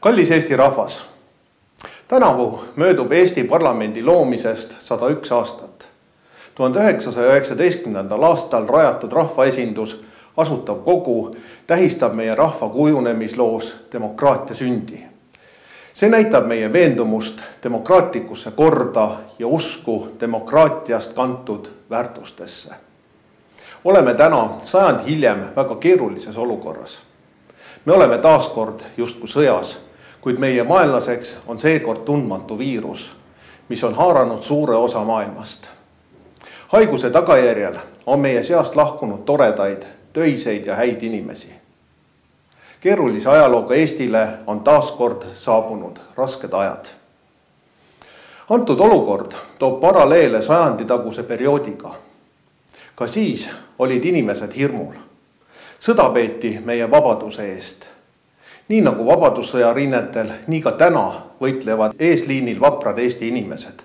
kallis Eesti rahvas. tänavu möödub Eesti parlamendi loomisest sada üks aastat. tuhande üheksasaja üheksateistkümnendal aastal rajatud rahvaesindus Asutav Kogu tähistab meie rahva kujunemisloos demokraatia sündi. see näitab meie veendumust demokraatlikusse korda ja usku demokraatiast kantud väärtustesse. oleme täna sajand hiljem väga keerulises olukorras. me oleme taas kord justkui sõjas kuid meie vaenlaseks on seekord tundmatu viirus, mis on haaranud suure osa maailmast. haiguse tagajärjel on meie seast lahkunud toredaid, töiseid ja häid inimesi. keerulise ajalooga Eestile on taas kord saabunud rasked ajad. antud olukord toob paralleele sajanditaguse perioodiga. ka siis olid inimesed hirmul. sõda peeti meie vabaduse eest nii nagu Vabadussõja rinnetel, nii ka täna võitlevad eesliinil vaprad Eesti inimesed.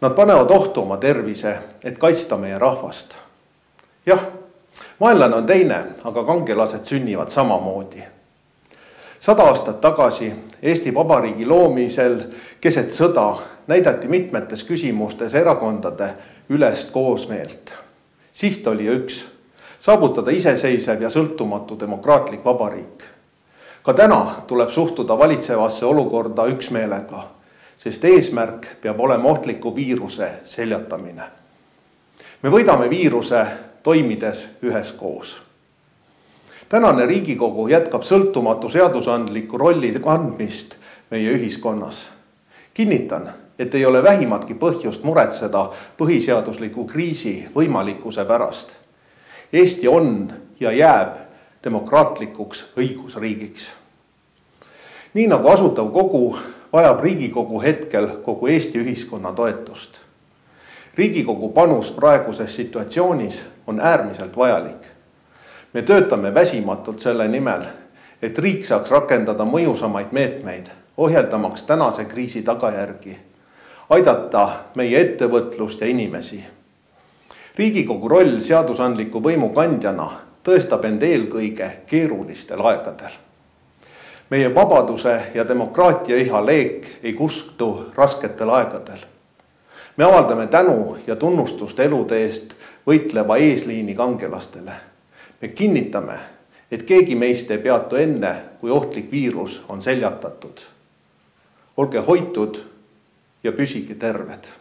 Nad panevad ohtu oma tervise, et kaitsta meie rahvast. jah, vaenlane on teine, aga kangelased sünnivad samamoodi. sada aastat tagasi Eesti Vabariigi loomisel keset sõda näidati mitmetes küsimustes erakondade ülest koosmeelt. siht oli üks, saavutada iseseisev ja sõltumatu demokraatlik vabariik ka täna tuleb suhtuda valitsevasse olukorda üksmeelega, sest eesmärk peab olema ohtliku viiruse seljatamine. me võidame viiruse toimides üheskoos. tänane Riigikogu jätkab sõltumatu seadusandliku rolli kandmist meie ühiskonnas. kinnitan, et ei ole vähimatki põhjust muretseda põhiseadusliku kriisi võimalikkuse pärast. Eesti on ja jääb demokraatlikuks õigusriigiks. nii nagu Asutav Kogu vajab Riigikogu hetkel kogu Eesti ühiskonna toetust. riigikogu panus praeguses situatsioonis on äärmiselt vajalik. me töötame väsimatult selle nimel, et riik saaks rakendada mõjusamaid meetmeid, ohjeldamaks tänase kriisi tagajärgi, aidata meie ettevõtlust ja inimesi. riigikogu roll seadusandliku võimu kandjana tõestab end eelkõige keerulistel aegadel. meie vabaduse ja demokraatia iha leek ei kustu rasketel aegadel. me avaldame tänu ja tunnustust elude eest võitleva eesliini kangelastele. me kinnitame, et keegi meist ei peatu enne, kui ohtlik viirus on seljatatud. olge hoitud ja püsige terved